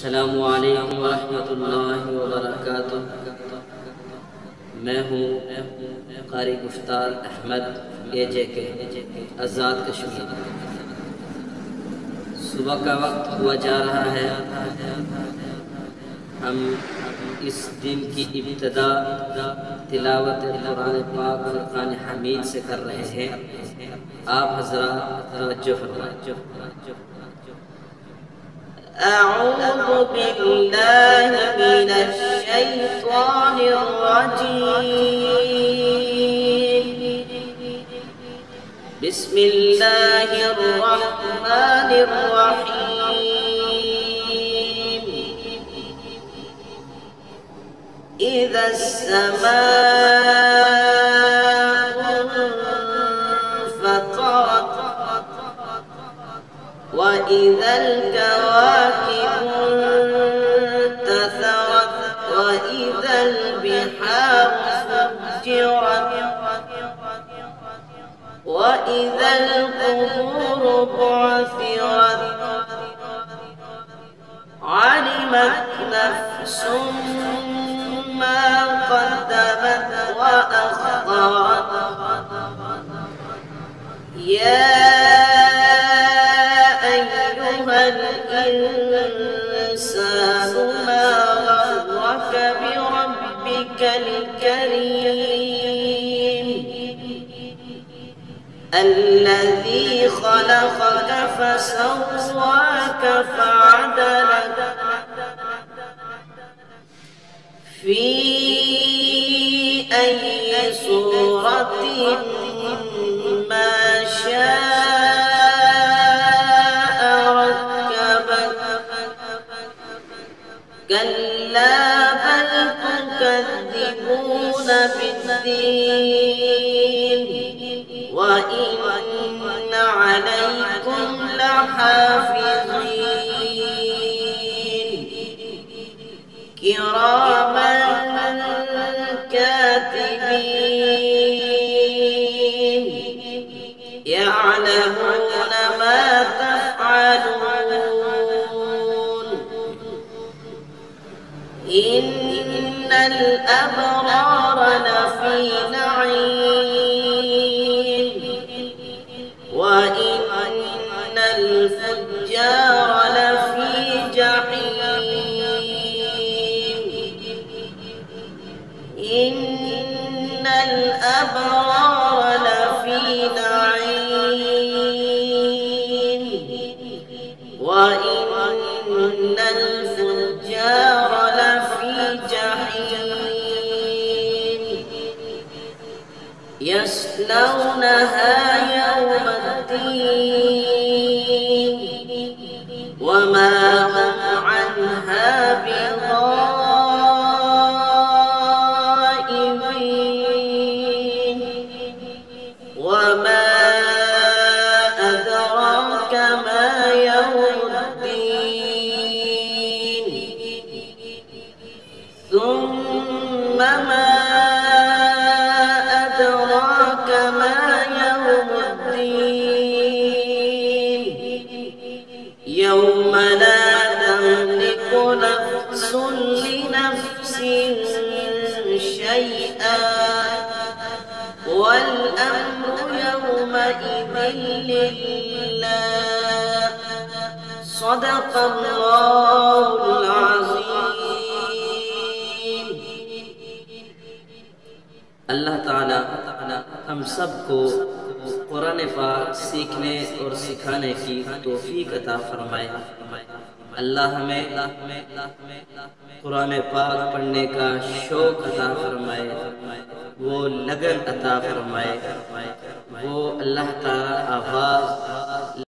السلام علیکم ورحمۃ اللہ وبرکاتہ۔ میں ہوں قاری گفتار احمد، اے جے کے، آزاد کشمیر۔ صبح کا وقت ہوا جا رہا ہے۔ ہم اس دن کی ابتدا تلاوت قرآن پاک فرقان حمید سے کر رہے ہیں۔ آپ حضرات توجہ فرمائے أعوذ بالله من الشيطان الرجيم. بسم الله الرحمن الرحيم. إذا السماء وإذا الكواكب انتثرت وإذا البحار فجرت وإذا القبور بعثرت علمت نفس ما قدمت وأخرت يا الإنسان ما غرك بربك الكريم الذي خلقك فسواك فعدلك في أي صورة تكذبون بالدين وإن عليكم لحافظين. كراما كاتبين. يعلمون ما تفعلون. إن الأبرار لفي نعيم وإن الفجار لفي جحيم إن الأبرار يصلونها يوم الدين. نفس لنفس شيئا والأمر يومئذ لله. صدق الله العظيم. الله تعالى ہم سب کو قرآن پاک سیکھنے اور سکھانے کی توفیق عطا فرمائے. اللہ ہمیں قرآن پاک پڑھنے کا شوق عطا فرمائے، وہ لگن عطا فرمائے، وہ اللہ تعالیٰ آواز